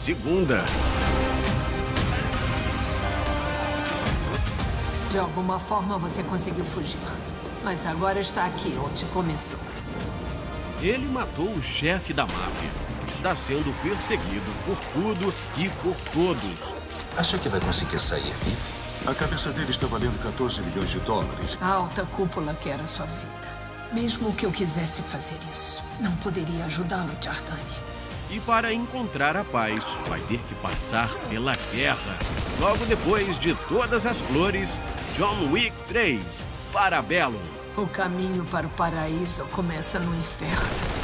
segunda. De alguma forma você conseguiu fugir. Mas agora está aqui onde começou. Ele matou o chefe da máfia. Está sendo perseguido por tudo e por todos. Acha que vai conseguir sair vivo? A cabeça dele está valendo 14 milhões de dólares. A alta cúpula quer a sua vida. Mesmo que eu quisesse fazer isso, não poderia ajudá-lo, Jardani. E para encontrar a paz, vai ter que passar pela guerra. Logo depois de Todas as Flores, John Wick 3, Parabellum. O caminho para o paraíso começa no inferno.